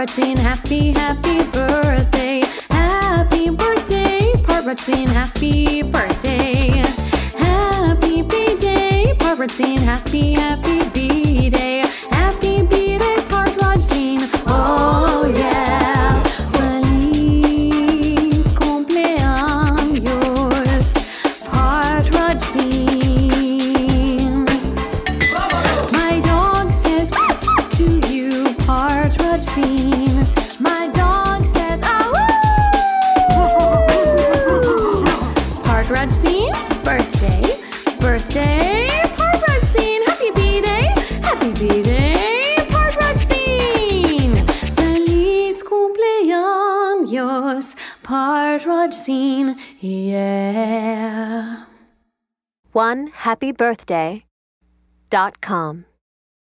Parthrajsinh happy, happy birthday. Happy birthday, Parthrajsinh happy birthday. Happy B-Day, Parthrajsinh happy, happy B-Day. Parthrajsinh. My dog says, ah, woo! Parthrajsinh, birthday, birthday, Parthrajsinh, happy B-Day, happy B-Day, Parthrajsinh. Feliz cumpleaños, Partridge scene, yeah. One happy birthday dot com.